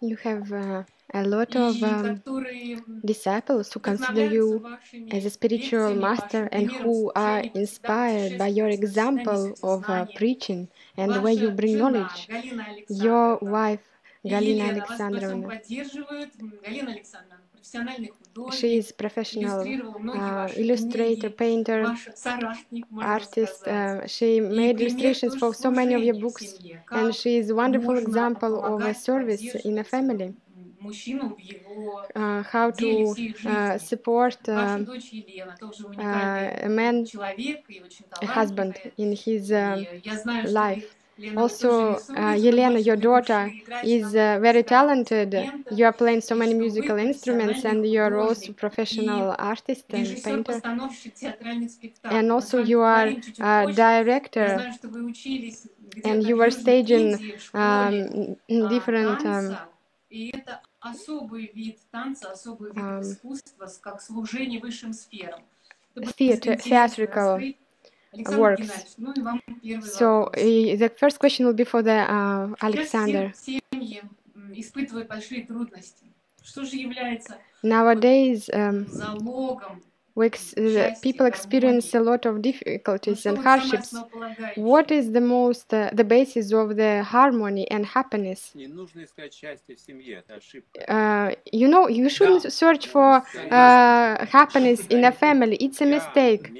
You have uh, a lot of um, disciples who consider you as a spiritual master and who are inspired by your example of uh, preaching and the way you bring knowledge. Your wife, Galina Alexandrovna. She is professional uh, illustrator, painter, artist. Uh, she made illustrations for so many of your books, and she is a wonderful example of a service in a family. Uh, how to uh, support uh, uh a man, a husband in his uh, life. вы, Лена, вы тоже Also, рисуете, uh, вы Yelena, больше your для daughter, души играете is на uh, многих very музыкальных talented. инструментах, You are playing so и many что вы musical instruments, профессиональный and you are also художник и professional artist and painter. режиссер-постановщик театральных спектаклей. And Мы с also, вами you are поговорим чуть-чуть a позже. Я director, знаю, что вы учились где-то and в you were Южной staging Индии в школе um, in а, different um, танца. И это особый вид танца, особый вид um, искусства, с- как служение высшим сферам. Это будет theater, интересно theatrical раскрыть. Александр works. So eh, the first question will be for the uh, Alexander. Nowadays, um, we ex people experience a lot of difficulties and hardships. What is the most, uh, the basis of the harmony and happiness? Uh, you know, you shouldn't search for uh, happiness in a family. It's a mistake.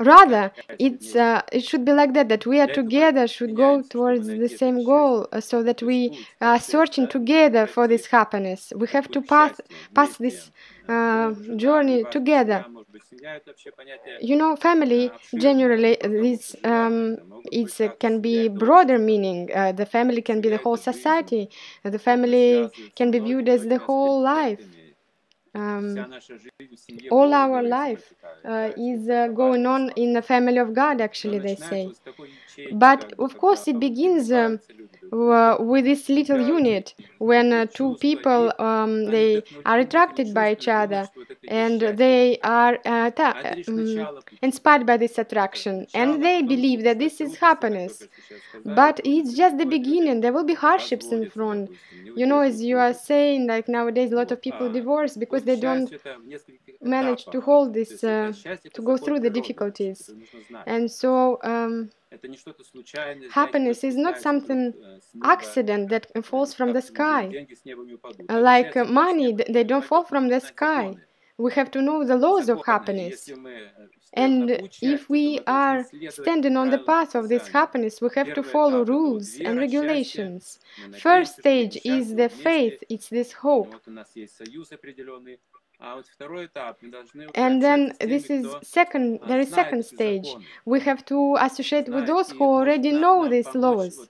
Rather, it's, uh, it should be like that, that we are together, should go towards the same goal, uh, so that we are searching together for this happiness. We have to pass, pass this uh, journey together. You know, family generally uh, this um, it uh, can be broader meaning. Uh, the family can be the whole society. The family can be viewed as the whole life. Um, all our life uh, is uh, going on in the family of God, actually, they say. But of course, it begins um, uh, with this little unit when uh, two people um, they are attracted by each other and they are uh, inspired by this attraction. And they believe that this is happiness. But it's just the beginning. There will be hardships in front. You know, as you are saying, like nowadays, a lot of people divorce because they don't manage to hold this, uh, to go through the difficulties. And so, um, happiness is not something accident that falls from the sky. Э, like э, money, they don't fall from the sky. We have to know the laws of happiness. Э, and if we are standing on the path of this happiness, we have to follow rules and regulations. First stage is the faith, it's this hope. And then this is second, there is second stage. We have to associate with those who already know these laws,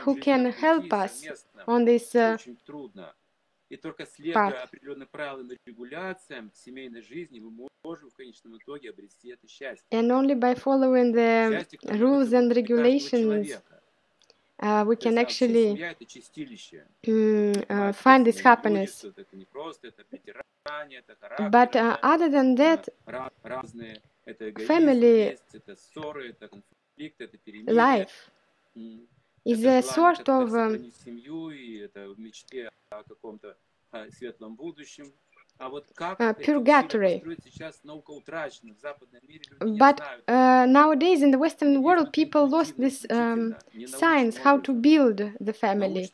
who can help us on this uh, И только path. следуя определенным правилам и регуляциям семейной жизни, мы можем в конечном итоге обрести это счастье. And only by following the Счастье, которое rules and для каждого regulations, человека. uh, we То can есть, а вообще actually семья это чистилище. mm, uh, Понимаете, find то this есть мы люди, happiness. что это не просто, это притирание, это But характер, uh, это other than that, а, ра- разные, это эгоизм family есть, это ссоры, это конфликты, это перемирие. life М. is a sort of uh, purgatory. But uh, nowadays in the Western world, people lost this um, science how to build the family.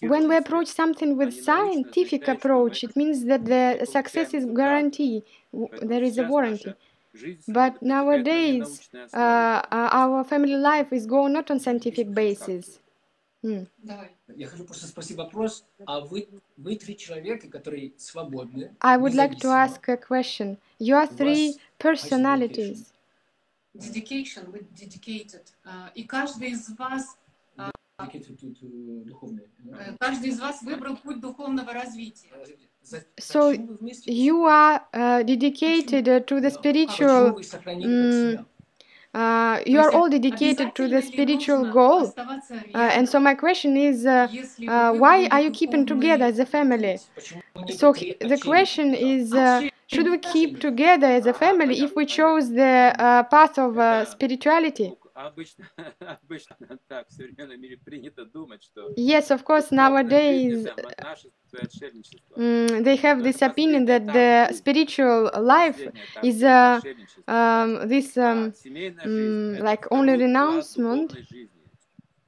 When we approach something with scientific approach, it means that the success is guaranteed. There is a warranty. наша жизнь But сегодня протекает на nowadays, ненаучной основе. uh, только uh, our family life is going not on scientific basis. Hmm. Давай. Я хочу просто спросить вопрос. А вы, вы три человека, которые свободны, I would like to независимо. ask a question. You are У three вас personalities. Dedication, вы dedicated. А, И каждый из вас, каждый из вас выбрал путь духовного развития. За- So зачем вы вместе? You are uh, dedicated uh, to the Да. А почему spiritual. вы сохранили как м, семья? Uh, То you are есть all dedicated to обязательно the ли spiritual нужно goal. оставаться Uh, and so рядом, my question is, uh, если uh, вы why выбрали are you keeping духовный together as a family? путь? Почему не So три he- the общения? question is, uh, should we keep together as a family if we chose the uh, path of uh, spirituality? обычно, обычно так в современном мире принято думать, что Yes, of course, духовная жизнь nowadays это монашество и отшельничество. mm, they have this opinion that the spiritual life Последний этап is жизни a, отшельничества. um, this А um, семейная м, жизнь это like второй only уклад renouncement. духовной жизни.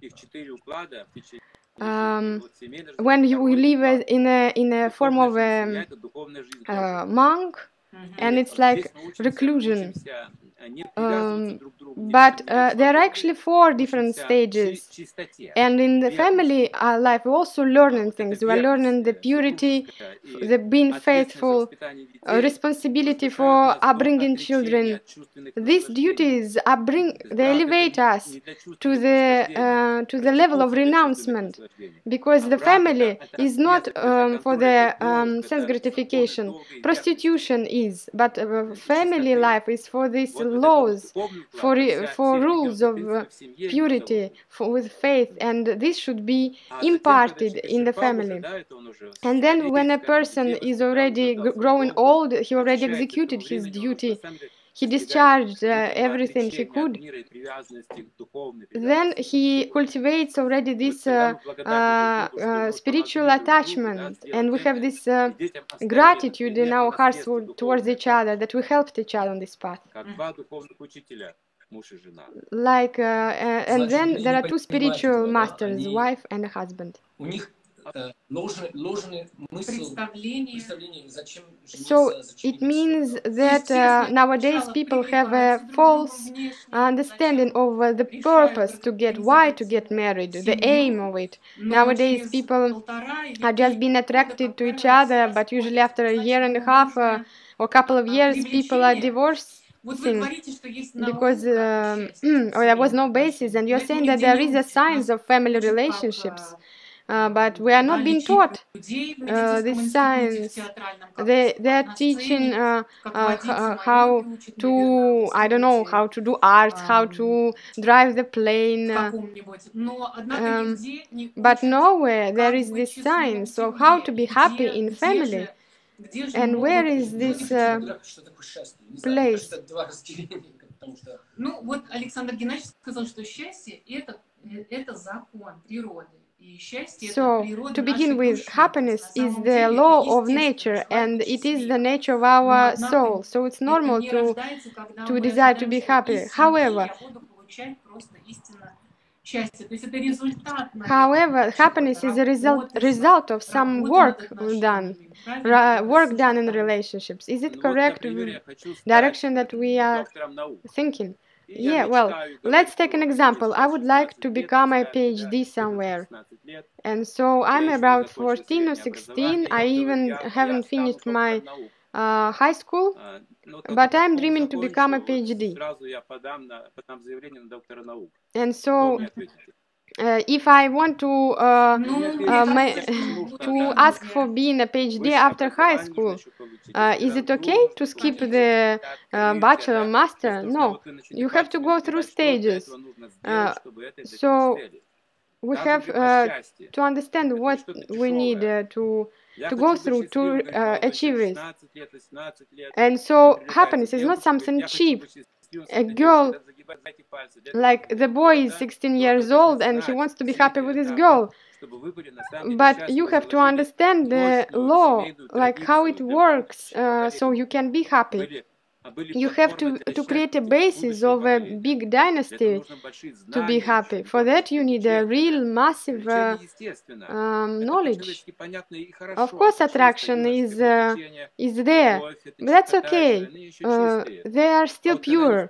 Их четыре уклада в течение Um, жизни. Вот семейная жизнь when это you второй live уклад. as- in a in a form Духовная of жизнь a семья это духовная жизнь uh, тоже. monk, Мгм. and И it's вот like здесь мы учимся- reclusion. Um, but uh, there are actually four different stages. And in the family uh, life, we also learning things. We are learning the purity, the being faithful, uh, responsibility for upbringing children. These duties bring, they elevate us э, to the, to the level of renouncement, because the family is not um, for the um, sense gratification. Prostitution is, but family life is for this laws, for, for rules of uh, purity, for, with faith, and this should be imparted in the family. And then when a person is already growing old, he already executed his duty he discharged uh, everything he could. Then he cultivates already this uh, uh, uh spiritual attachment, and we have this uh, gratitude in our hearts towards each other that we helped each other on this path. Like, uh, and then there are two spiritual masters, wife and husband. So it means that uh, nowadays people have a false understanding of uh, the purpose to get why to get married, the aim of it. Nowadays people are just being attracted to each other, but usually after a year and a half uh, or couple of years people are divorced. Thing. because um, oh, there was no basis and you're saying that there is a science of family relationships. uh, but we are not being taught uh, these signs. They they are teaching uh, uh, h- uh, how to I don't know how to do art, how to drive the plane. Uh, um, but nowhere there is this signs of how to be happy in family. And where is this uh, Что такое счастье? Не place? знаю, это два разделения, потому что Ну, вот Александр Геннадьевич сказал, что счастье это, это закон природы. So, to begin with, happiness is the law of nature and it is the nature of our soul. So, it's normal to, to desire to be happy. However, However, happiness is a result result of some work done, work done in relationships. Is it correct direction that we are thinking? Yeah, well, let's take an example. I would like to become a PhD somewhere. And so I'm about 14 or 16. I even haven't finished my uh, high school, but I'm dreaming to become a PhD. And so uh, if I want to uh, uh to ask for being a PhD after high school, uh, is it okay to skip the uh, bachelor master? No, you have to go through stages. so we have to understand what we need to to go through to achieve it. And so happiness is not something cheap. A girl like the boy is 16 years old and he wants to be happy with his girl. But you have to understand the law, like how it works, uh, so you can be happy. You have to, to create a basis of a big dynasty to be happy. For that, you need a real massive uh, um, knowledge. Of course, attraction is, uh, is there, but that's okay. Uh, they are still pure.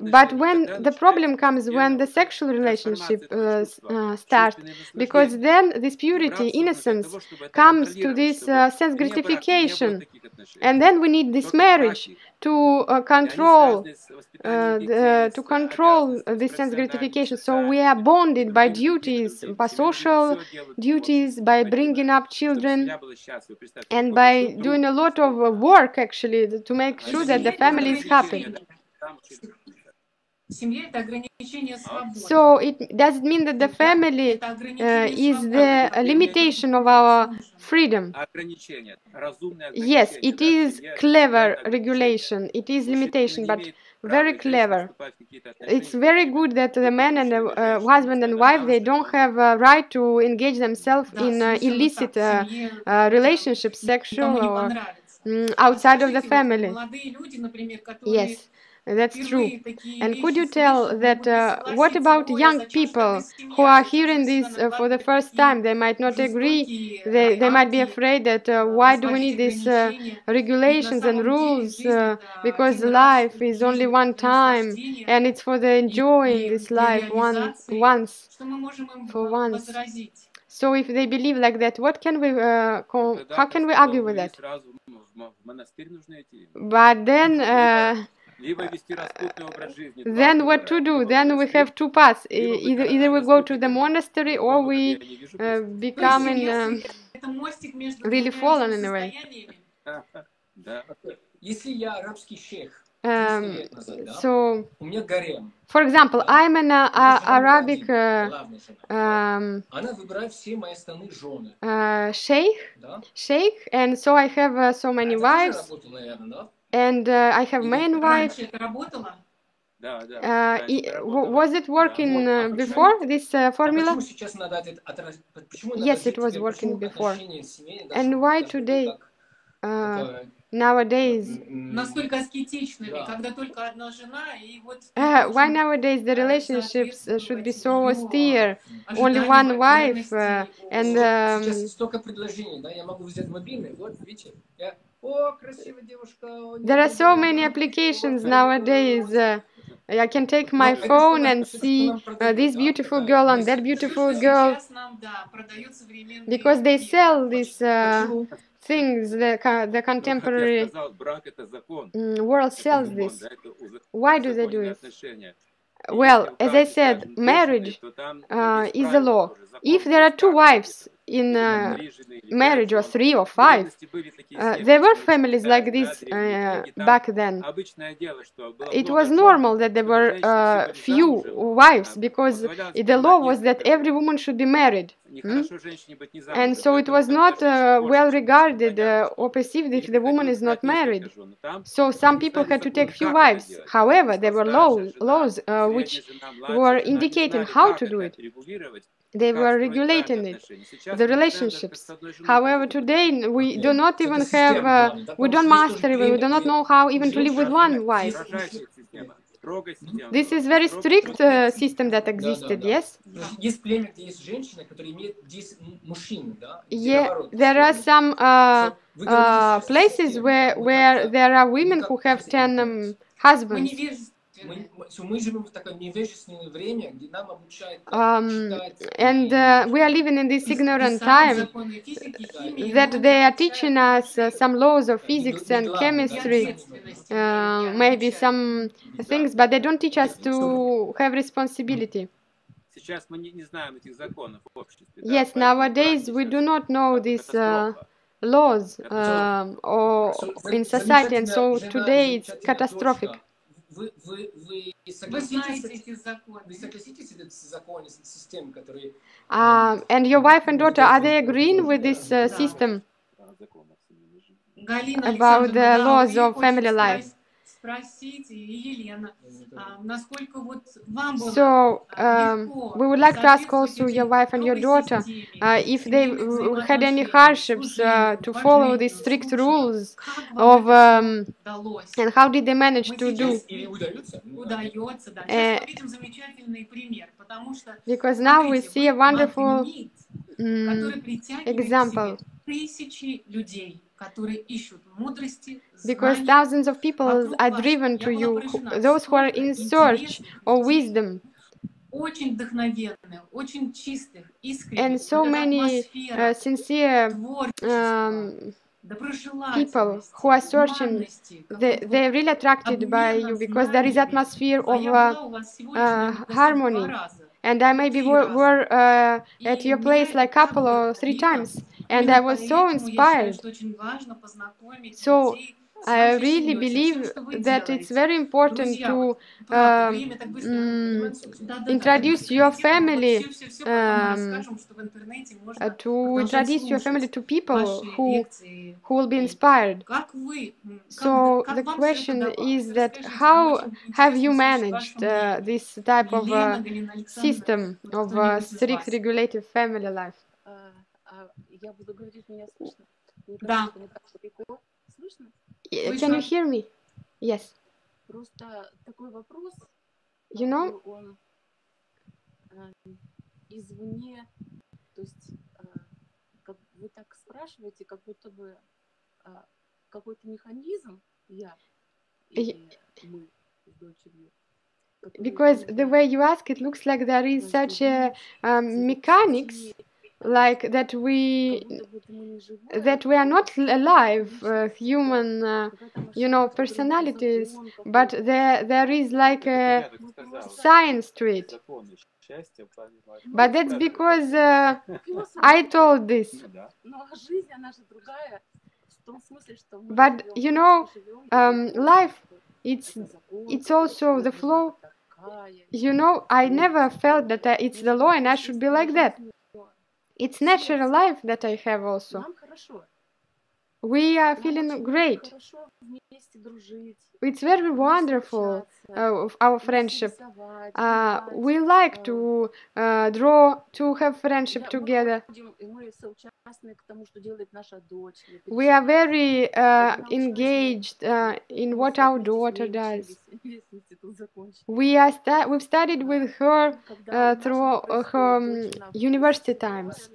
But when the problem comes when the sexual relationship uh, uh, starts, because then this purity, innocence, comes to this uh, sense gratification, and then we need this marriage. Uh, uh, uh, to uh, control uh, the, to control this sense gratification. So we are bonded by duties, by social duties, by bringing up children, and by doing a lot of work actually to make sure that the family is happy. So it does it mean that the family uh, is the limitation of our freedom. Yes, it is clever regulation. It is limitation, but very clever. It's very good that the man and the uh, husband and wife they don't have a right to engage themselves in uh, illicit relationships, sexual or Mm, outside of the family. Yes. That's true. And could you tell that uh, what about young people who are hearing this uh, for the first time? They might not agree. They, they might be afraid that uh, why do we need these uh, regulations and rules? Uh, because life is only one time and it's for the enjoying this life one, once, for once. возразить? So if they believe like that, what can we uh, co- Тогда how я can we сказал, argue with вы that? сразу в м- в монастырь нужно идти. But then uh, Либо вести распутный образ жизни. два then what выбора. to do? Либо Then we монастырь, have two paths. E- либо быть Either either we go to the распутником. monastery or Другого we я не вижу uh, просто. То become есть, in um, если это мостик между really двумя fallen этими in a way. состояниями, Да. Если я арабский шейх, 300 Um, so, for example, I'm an uh, Arabic uh, um, sheikh, sheikh, and so I have uh, so many wives, and uh, I have main wives. Uh, was it working uh, before this uh, formula? Yes, it was working before. And why today? nowadays, м, Настолько аскетичными, Да. когда только одна жена, и вот... ты uh, why должен nowadays the uh, relationships uh, should be so соответствовать austere? её Only ожиданиям, one wife uh, потребностей, and о- um, Сейчас столько предложений, да, я могу взять мобильный, вот, видите, я, о, красивая девушка. о, there are нет, so нет, many нет, applications вот, nowadays. вот. Uh, I can take my Ну, это phone что нам- and это что see нам uh, продают, this да, beautiful такая girl and мысль. that Всё, beautiful что girl сейчас нам, да, продают современные because they мир. sell these uh, Почему? things the the contemporary world sells this. Why do they do it? Well, as I said, marriage uh, is a law. If there are two wives in uh, marriage or three or five. Uh, there were families like this uh, back then. It was normal that there were uh, few wives because the law was that every woman should be married. Hmm? And so it was not э, well regarded э, or perceived if the woman is not married. So some people had to take few wives. However, there were laws, laws uh, which were indicating how to do it. They were regulating it, the relationships. However, today we do not even have, uh, we don't master it, we do not know how even to live with one wife. This is very strict uh, system that existed, yes? Yeah, there are some uh, uh, places where where there are women who have ten um, husbands. невежественные. Мы, мы- всё, мы живем в такое невежественное время, где нам обучают как Um, читать, and и- uh, we are living in this Пис- ignorant писать time законы физики, химии, that много they are обучают teaching us uh, some laws of и physics не and главное, да, chemistry, ответственности, uh, не maybe обучают. some Да. things, but they don't teach us to have responsibility. Сейчас мы не, не знаем этих законов в обществе. да, Yes, поэтому nowadays браки we do сейчас not know это these uh, катастрофа. laws um, or Что in за- society, and замечательная so жена, today it's замечательная catastrophic. дочка. Вы, вы, вы Вы согласитесь, знаете с- эти законы. вы согласитесь с этой законом, с системой, которые Um, and your wife and daughter, are they agreeing with this uh, system? Да, законов семейной жизни. Галина About Александровна, the да, laws вот ей of хочется family life. спрос- Спросить, и Елена, а, насколько вот вам было So а, um, легко we would like to ask соответствовать also your этой wife and your строгой daughter системе uh, if they семейных uh, had any взаимоотношений, hardships uh, служению, to follow уважению, these strict службе. rules Как вам of это um, всё удалось? and how did they manage Мы to do? сейчас или удаются? Ну, да. удается, да. Э, Сейчас мы видим замечательный пример, потому что Because now we смотрите, see a вы wonderful магнит, mm, который притягивает example. к себе тысячи людей, которые ищут мудрости, Because thousands of people are driven to you, those who are in search of wisdom. And so many uh, sincere um, people who are searching, they, they're really attracted by you because there is atmosphere of uh, uh, harmony. And I maybe were, were at your place like couple or three times. And I was so inspired. So I really believe that it's very important to um, introduce your family um, to introduce your family to people who who will be inspired. So the question is that how have you managed uh, this type of uh, system of uh, strict regulated family life? Я буду говорить, меня слышно? Мне Да. кажется, это не так далеко. Слышно? Can you hear me? Yes. Просто такой вопрос, You know, он а, извне, то есть а, как вы так спрашиваете, как будто бы а, какой-то механизм, я или мы с дочерью, because the way you ask it looks like there is such a um, mechanics like that we that we are not alive uh, human uh, you know personalities but there there is like a science to it. But that's because uh, i told this. But you know um, life it's it's also the flow. You know i never felt that uh, it's the law and i should be like that. it's natural life that I have also Нам хорошо. We are feeling great. It's very wonderful, uh, our friendship. Uh, we like to uh, draw, to have friendship together. We are very э, engaged in what our daughter does. We are stu we've studied with her through her um, university times.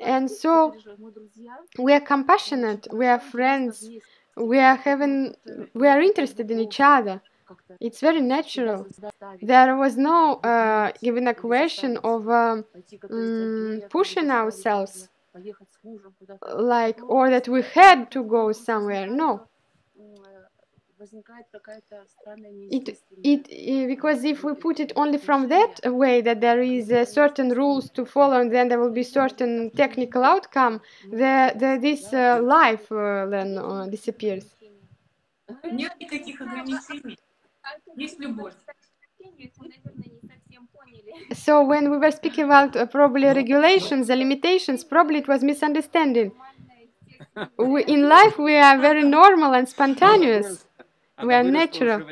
And so we are compassionate, we are friends, we are having, we are interested in each other. It's very natural. There was no uh, even a question of um, pushing ourselves, like, or that we had to go somewhere. No, возникает какая-то странная it неестественная it uh, because if we э, put it only from that отношение. way that there is uh, certain rules to follow and then there will be certain technical outcome Мы the, общаемся, the this да, uh, life uh, then uh, disappears Нет никаких ограничений. Есть любовь. so when we were speaking about uh, probably regulations the limitations probably it was misunderstanding we, in life we are very normal and spontaneous Она we are natural.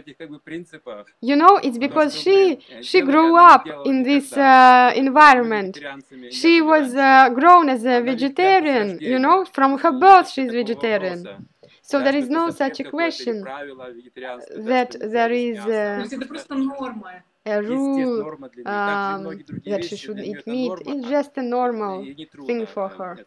You know, it's because she she grew up in this uh, environment. She was uh, grown as a vegetarian. You know, from her birth she's vegetarian. So there is no such a question that there is a rule um, that she should eat meat. It's just a normal thing for her,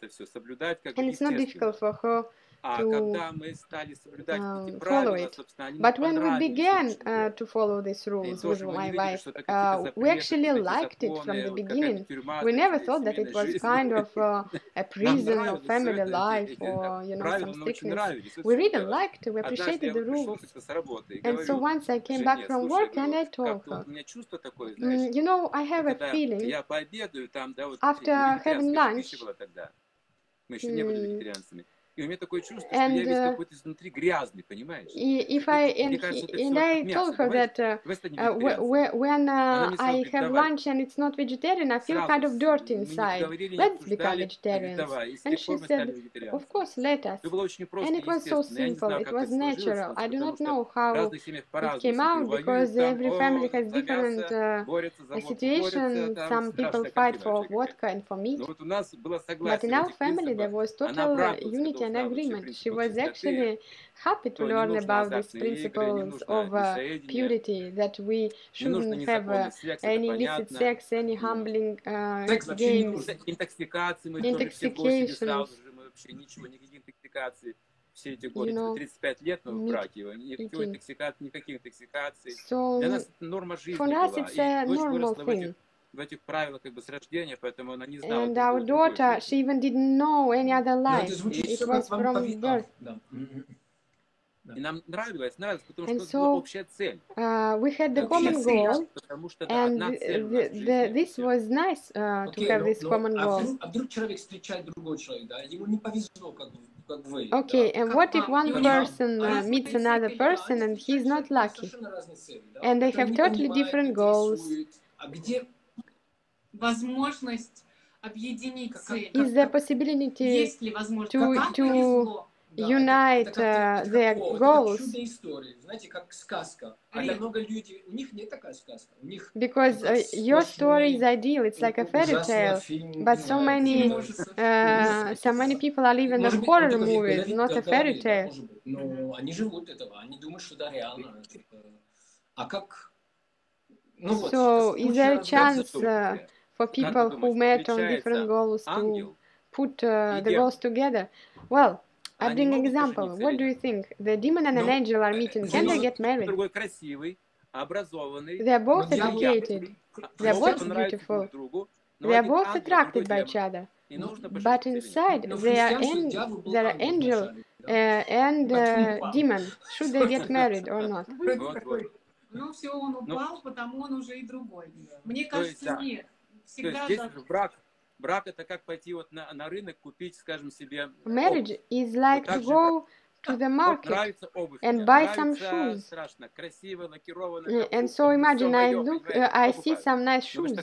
and it's not difficult for her. А to когда мы стали соблюдать эти um, follow правила, it. собственно, они But нам when we понравились began очень. uh, to follow these И rules то, with что мы my не видели, wife, что это какие-то uh, we запреты, actually какие-то liked it from the законы, вот beginning. какая-то тюрьма We never для thought that it семейной was жизни. kind of uh, a Нам prison or нравилось всё family это, эти- life эти, or you know правила some нам очень strictness. нравились. вот We в чём really дело. liked it. We Однажды appreciated я the пришел rules. как-то с работы и And so говорю once I came жене, back from слушай, work and говорю, I told как-то вот her, у меня чувство такое, знаешь, mm, you know, I have a когда feeling я пообедаю, там, да, вот after having вегетарианская lunch, пища была тогда. Мы еще не были mm, вегетарианцами. И у меня такое чувство, что and я весь uh, какой-то изнутри грязный, понимаешь? i- if Это, I мне and, кажется, he, это and все I от мяса. told her Давай, that uh, давай станем uh, wh- вегетарианцами. wh- when Она uh, мне сразу I говорит, have давай. lunch and it's not vegetarian, I feel Сразу, kind of с- dirty мы не inside. говорили, не Let's become обсуждали, говорит, vegetarians. давай. И с And тех she пор мы стали said, of вегетарианцами. course, let us. Это было очень просто And и it was so естественно. Я не simple, знаю, it как was это сложилось, natural. вот, I do потому not что know в how разных семьях it по-разному came все out воюют because там, every family о, has за different мясо, uh, борются за a водку, situation. борются, там Some people страшная fight картина for вообще какая-то. vodka and for meat. Но вот у нас было But согласие in в our этих family there принципах. was Она total обрадовалась, unity когда and узнала все agreement. She принципы was чистоты, actually happy to что не learn нужно about these азартные игры, не principles нужно of uh, мясоедения, purity, that we не нужно shouldn't have uh, незаконный секс, это any illicit понятно. sex, any humbling uh, Секс вообще не games. нужно. Интоксикации мы тоже все бросили Intoxications. сразу же, мы вообще ничего, никаких интоксикаций. Все эти годы, You know, 35 лет мы в meat браке, никакой eating. интоксикации, никаких интоксикаций. So Для нас это норма жизни for us была. it's И a дочь normal выросла в этих, thing. в этих правилах как бы с рождения, поэтому она не знала And our daughter, she even didn't know any other Но life. это звучит It все was как вам from а, birth. да. Мгм. И нам нравилось, нравилось, потому And что это была so, общая цель. Uh, we had the Общая common цель. goal, Потому что да, and одна цель the, жизни. this was nice uh, to Окей, have но- this но- common а goal. а вдруг человек встречает другого человека, да, ему не повезло как бы. Okay, and what if one person uh, meets another person and he's not lucky? And they have totally different goals. интересует. А где Возможность объединить цели. Is there possibility Есть ли возможность? to- Как вам to повезло? Да, unite это, это uh, как, their это как, о, goals? Это как чудо истории, знаете, как сказка. А для Рит. много людей, у них нет такая сказка. У них Because uh, your story is ideal, it's like a fairy ужасный tale. фильм, but не so знаю, many, фильм ужасов. Uh, so many people are living the Может быть, horror он только movies, говорит, not a да, fairy говорит, да, tale. может быть. Но они живут этого, они думают, что это реально. типа. А как... Ну вот, So, сейчас is there a куча chance разных- uh, for Как ты people who думаешь, met on встречается different goals to Ангел, put uh, и the демон. goals together? Well, I Они bring an могут example. пожениться What или do you нет? think? The demon and an Ну, angel are meeting. Can they ну, get married? другой красивый, образованный. They are both Ну, дьявол- educated. They are могут both понравиться beautiful. друг другу, но They are один both ангел, attracted другой by демон. each other. И нужно But пожениться или нет? inside, Но в they are, христианстве an- дьявол был they are ангел angel вначале, да. uh, and But he uh, упал. demon. Should they get married or not? Вот, вот. Ну все, он упал, потому он уже и другой. Мне То есть, кажется, да. Нет. То есть Всегда здесь брак, брак это как пойти вот на, на рынок купить, скажем себе, Marriage is like to так же, go to the market and buy some shoes. And so imagine I look, uh, I see some nice shoes,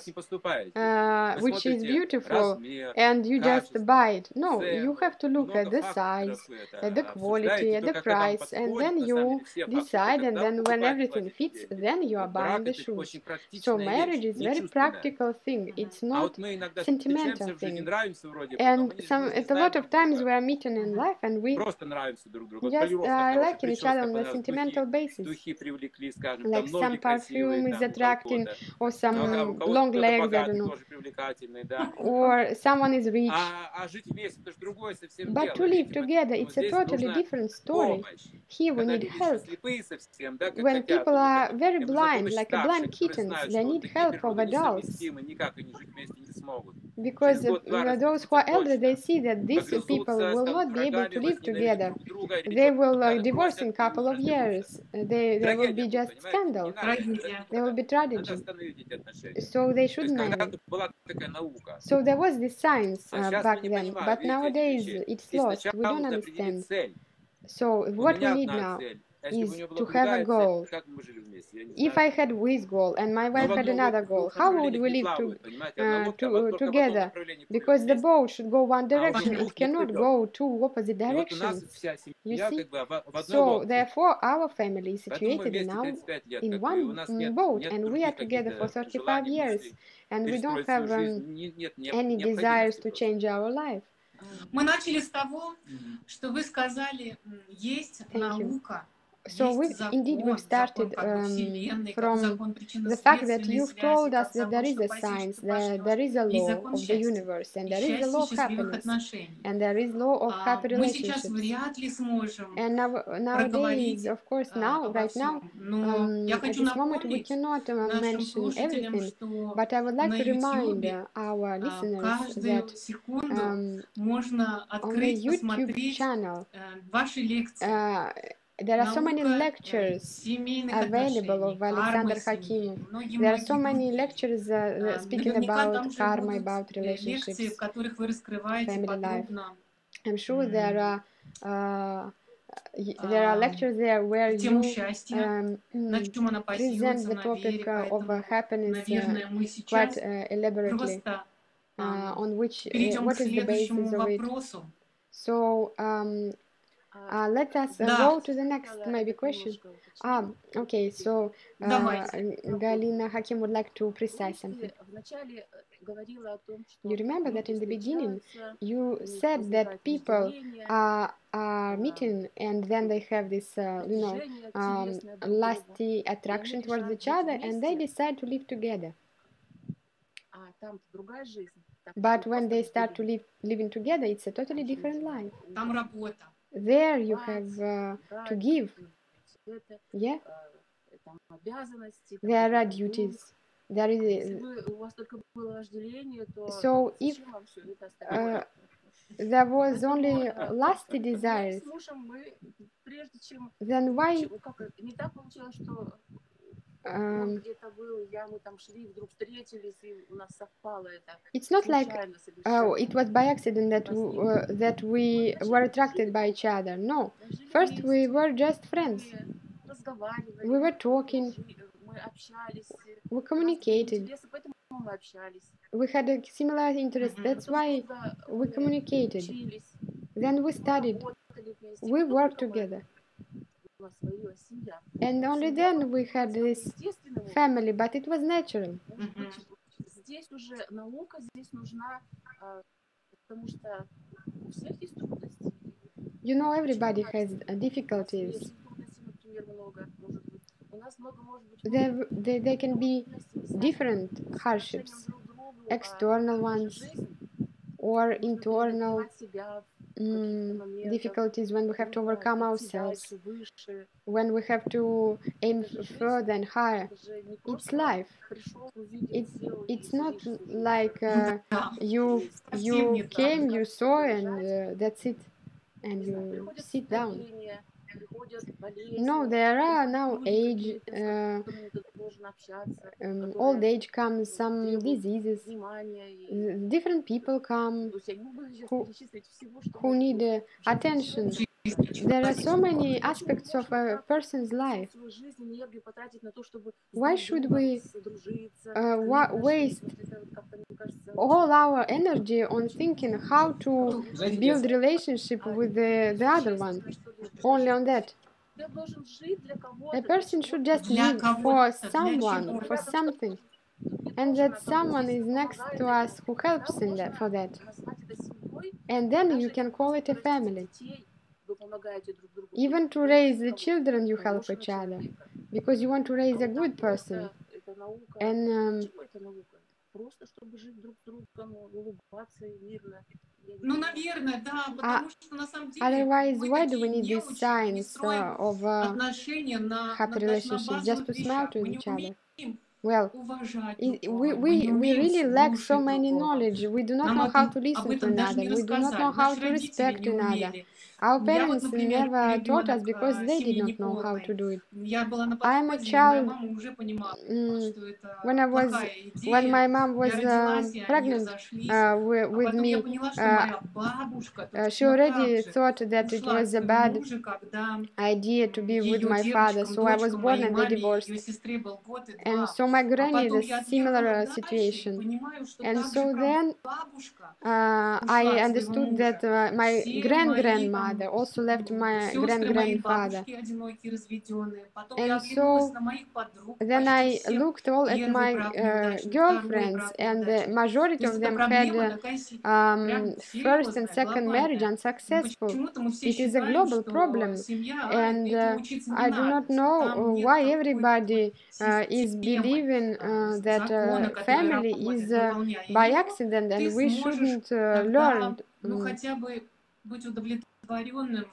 uh, which is beautiful, and you just buy it. No, you have to look at the size, at the quality, at the price, and then you decide, and then when everything fits, then you are buying the shoes. So marriage is very practical thing, it's not sentimental thing. And some, a lot of times we are meeting in life and we just uh, like initially on a sentimental basis, like some perfume is attracting, or some long legs, I don't know, or someone is rich. But to live together, it's a totally different story. Here we need help. When people are very blind, like a blind kitten, they need help of adults. Because those who are elder, they see that these people will not be able to live together they will uh, divorce in a couple of years. They, they will be just scandal. There will be tragedy. So they should marry. So there was this science uh, back then, but nowadays it's lost. We don't understand. So what we need now цель. А если бы is у нее была to have a другая goal. цель, как бы мы жили вместе? Я не If знаю. I had this goal and my Но wife в had одном another в goal, двух how would направлениях we не live to, плавают, понимаете? Одна uh, лодка to, вот только в одном together? направлении плывет Because the вместе. boat should go one А direction. вокруг It cannot не go two opposite И вот у нас directions. вся You семья see? как бы в в одной So лодке. therefore, our family is Поэтому мы situated вместе now 35 лет, in как бы, и у one нас mm, нет, boat, нет and we других are together for каких-то 35 желаний, years, мыслей and we don't перестроить have свою um, жизнь. Не- Нет не- any desires необходимости to просто. change our life. Мы начали с того, Мгм. что вы сказали, м, есть Thank you. наука, So we indeed we've started um, from the fact that you've told us that there is a science, that there is a law of the universe, and there is a law of happiness, and there is law of happy relationships. And now, nowadays, of course, now, right now, um, at this moment, we cannot uh, mention everything, but I would like to remind our listeners that um, on the YouTube channel, uh, there are so many lectures available of Alexander Hakim. There are so many lectures uh, uh speaking about karma, about relationships, family life. I'm sure there are uh, there are lectures there where you um, mm, present the topic uh, of happiness uh, quite uh, elaborately uh, on which uh, what is the basis of it. So um, uh, let us uh, go to the next maybe question. Ah, okay, so uh, Galina Hakim would like to precise something. You remember that in the beginning you said that people are, are meeting and then they have this, uh, you know, um, lusty attraction towards each other and they decide to live together. But when they start to live living together, it's a totally different life there you have uh, to give. Yeah. There are duties. There is. A... Э, so if uh, there was only lusty desires, then why? It's not like oh, it was by accident that we, uh, that we were attracted by each other. No, first we were just friends. We were talking. We communicated. We had a similar interest. That's why we communicated. Then we studied. We worked together. And only then we had this family, but it was natural. Mm -hmm. You know, everybody has difficulties. There, there they can be different hardships, external ones or internal mm, difficulties when we have to overcome ourselves, when we have to aim further and higher. It's life. It's it's not like uh, you you came, you saw, and uh, that's it, and you sit down. No, there are now age, uh, um, old age comes some diseases. Different people come who, who need uh, attention. There are so many aspects of a person's life. Why should we uh, waste all our energy on thinking how to build relationship with the, the other one, only on that? A person should just live for someone, for something, and that someone is next to us who helps in that, for that. And then you can call it a family. Even to raise the children, you help each other because you want to raise a good person. And um, otherwise, why do we need these signs uh, of uh, happy relationships just to smile to each other? Well, we, we, we really lack so many knowledge. We do not know how to listen to another. We do not know how to respect another. умели. Our Я вот, parents например, never taught us ребенок, because а, they семьи did not know how неполной. to do it. Я была на I'm a подходе, и моя child, мама уже понимала, Mm, что это when I was- плохая идея. When my mom was я uh, родилась, и они pregnant разошлись. uh, wi- А with потом я me, поняла, что uh, моя бабушка uh, she точно already так же thought that it ушла от was a своего bad мужа, когда idea to be with её my father. девочкам, So I was дочкам, born моей and they маме, divorced. её сестре был год и And два. so my А granny, потом the я similar отъехала uh, дальше и situation. понимаю, что And так so же, как then бабушка uh, ушла I от своего understood мужа. that uh, my Все grand мои grandmother там also left my сестры grand моей grandfather. бабушки одинокие, разведенные. Потом And я оглянулась so на моих подруг, Then почти I всех. looked all at Первый my брак uh, неудачный, второй girlfriends, брак and the неудачный. majority То есть of эта them had проблема uh, такая се- um, прям first and серьезная, second marriage глобальная. Но unsuccessful. почему-то мы все It is a считаем, global что problem, семья, а, and это uh, учиться не I do надо. not know Там uh, нет why какой-то everybody uh, is системы, believing а, uh, that закона, uh, который family работает, is uh, выполняя by его, accident, ты and we сможешь shouldn't uh, тогда, learn. ну, mm, хотя бы быть удовлетворенным,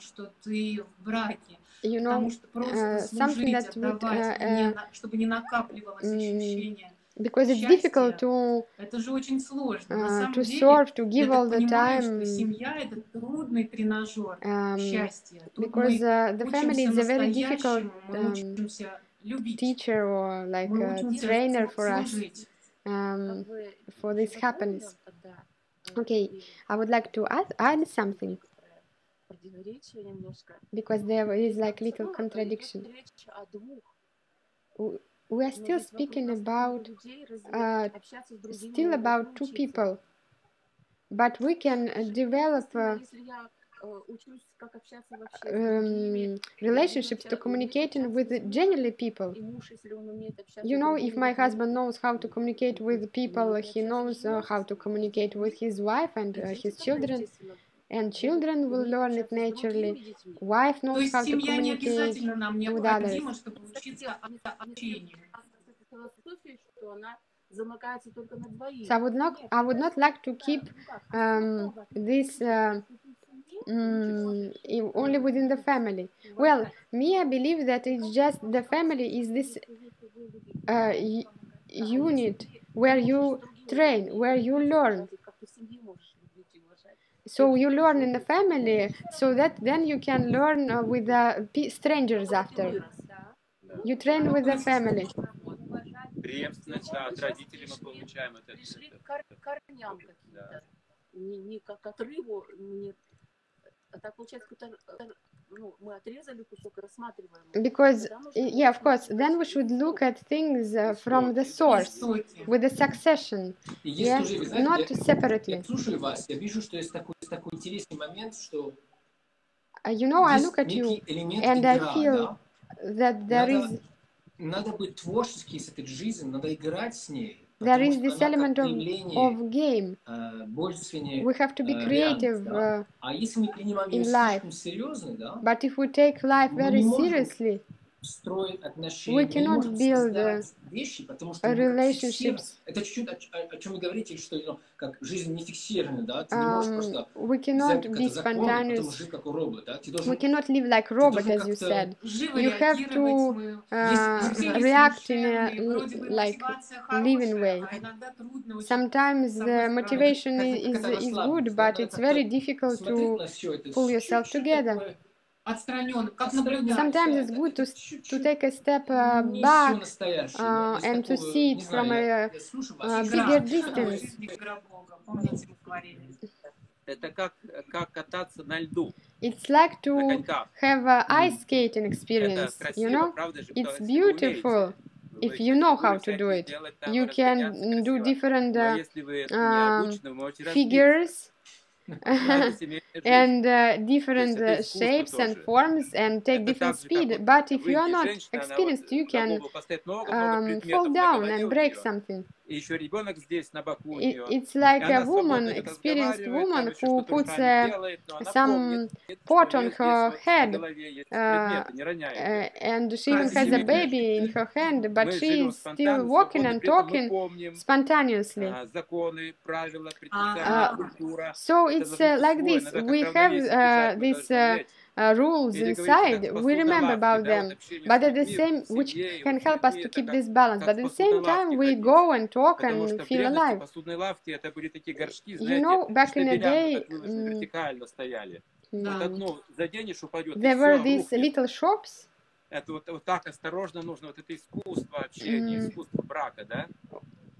что ты в браке. You Потому know, что просто uh, something служить, that would, отдавать, uh, не uh, на- чтобы не накапливалось mm, ощущение. because it's счастье, difficult to Это же очень сложно. На uh, самом to деле, serve, to я give all так the понимаю, time. что семья — это трудный тренажер Um, счастья. Тут because мы uh, the family учимся is a very difficult настоящему, мы um, учимся любить, teacher or like мы a учимся trainer for us служить. um, Как бы for this законом happiness. тогда, э, Okay, и I would like to add, add something некоторое противоречие немножко. because there is like little contradiction. We are still speaking about uh, still about two people, but we can uh, develop. Uh, um, relationships to communicating with generally people. You know, if my husband knows how to communicate with people, he knows uh, how to communicate with his wife and uh, his children and children will learn it naturally. Wife knows how to communicate with others. So I would not, I would not like to keep um, this uh, mm, only within the family. Well, me, I believe that it's just the family is this uh, unit where you train, where you learn, So you learn in the family, so that then you can learn uh, with the pe- strangers after. You train with the family. Преемственность да, от родителей мы получаем. Это, Пришли это, к кор- корням каким-то. Не, не как к отрыву, не... А так получается, какой-то, э, ну, мы отрезали кусок и рассматриваем. его. Because, Тогда нужно yeah, of course, посмотреть, then we что should look at things uh, from the source, Истоки. with the succession, И есть yeah, уже, вы not знаете, я, separately. я слушаю вас, я вижу, что есть такой, такой интересный момент, что Uh, you know, I есть look at you некий элемент and I игра, feel да? that there Надо- is Надо быть творчески с этой жизнью, надо играть с ней. There is this element of, of game. We have to be creative э, in life. But if we take life very seriously, строить отношения, We мы не cannot можем build, создать вещи, потому что uh, мы как relationships. фиксируем. Это чуть-чуть о, о- о чем вы говорите, что ну, как жизнь не фиксированная, да, ты не можешь um, просто we взять cannot какой-то be закон, и потом spontaneous. жить как робот, да, ты We должен cannot live like robot, должен as you как-то said. Живо You have реагировать to, мы. Uh, Все react in a несовершенные, вроде бы l- like мотивация living хорошая, way. а иногда трудно очень. Sometimes С the одной стороны, motivation как- is, как is, это is расслабиться, good, да, but надо it's как-то very difficult смотреть to на всё это pull yourself чуть-чуть together. такое Отстраненно, как отстранённое, наблюдать. Sometimes да, it's это good to, to чуть-чуть take a step uh, не всё back настоящее, uh, есть and to такое, see it не знаю, from я- a я слушаю uh, вас, Игра. bigger Жизнь distance. игра Бога. Помните, мы говорили. это как, как кататься на льду, It's like на to коньках. have a ice skating Это experience, красиво, you know? правда же? It's Если вы умеете, beautiful. вы If можете you know how фигуры to do всякие it. делать, там, You can разгоняться do красиво. different Но uh, если вы не um, обучены, вы можете разбиться. figures Надо семейная жизнь. and uh, different uh, shapes and forms and take different speed. But if you are not experienced, you can um, fall down and break something И еще ребенок здесь на боку у I- нее. It's like И a она woman, свободно идет experienced разговаривает, woman там еще who что-то puts неправильно a, делает, но она some помнит, что pot у on неё здесь her вот head, на голове есть uh, предметы, не роняй их. uh, and she even has a Семейная baby in her hand, but Мы she живем is still спонтанно, walking свободно, and при этом мы talking помним spontaneously. а, законы, правила, А, предписания, а, культура. So Это it's должно uh, быть like усвоено, this. это как We have равновесие uh, держать, мы these должны uh, уметь. uh, rules Или говорится, inside. как We посудной remember лавке, about да, them. вот общение But с at the людьми, same, в which семье и can вот с help us людьми, to это keep как, this balance. как But at в the same посудной time, лавке we ходить. go and talk Потому and что в feel древности alive. посудной лавки это были такие горшки, You знаете, know, back in the штабелями day, так выложены, mm, вертикально стояли. Вот Да. mm, одну заденешь, упадет, и there were все, these рухнет. little shops. Это вот, вот так осторожно нужно, вот это искусство общения, Mm. искусство брака, да?